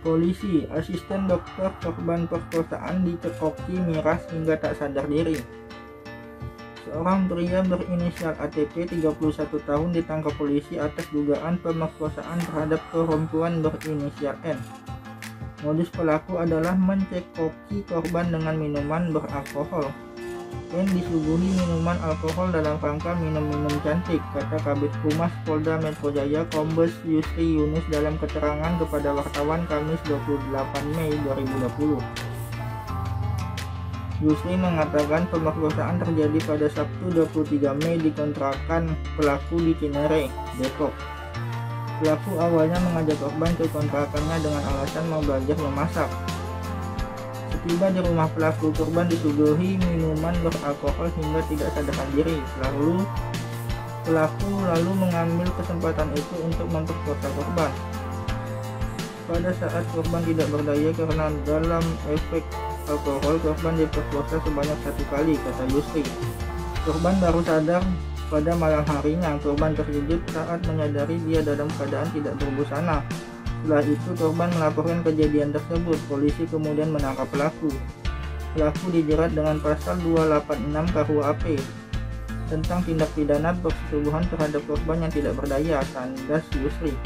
Polisi, asisten dokter korban perkosaan dicekoki miras hingga tak sadar diri. Seorang pria berinisial ATP 31 tahun ditangkap polisi atas dugaan pemerkosaan terhadap perempuan berinisial N. Modus pelaku adalah mencekoki korban dengan minuman beralkohol. N disuguhi minuman alkohol dalam rangka minum-minum cantik, kata Kabit Humas Polda Metro Jaya Kombes Yusri Yunus dalam keterangan kepada wartawan Kamis 28 Mei 2020. Yusri mengatakan pemerkosaan terjadi pada Sabtu 23 Mei di kontrakan pelaku di Cinere, Depok. Pelaku awalnya mengajak korban ke kontrakannya dengan alasan mau belajar memasak. Setiba di rumah pelaku, korban disuguhi minuman beralkohol hingga tidak sadarkan diri. Lalu pelaku lalu mengambil kesempatan itu untuk memperkosa korban. Pada saat korban tidak berdaya karena dalam efek alkohol, korban diperkosa sebanyak satu kali, kata Yusri. Korban baru sadar pada malam harinya. Korban terkejut saat menyadari dia dalam keadaan tidak berbusana. Setelah itu korban melaporkan kejadian tersebut. Polisi kemudian menangkap pelaku. Pelaku dijerat dengan pasal 286 KUHP tentang tindak pidana persetubuhan terhadap korban yang tidak berdaya, tandas Yusri.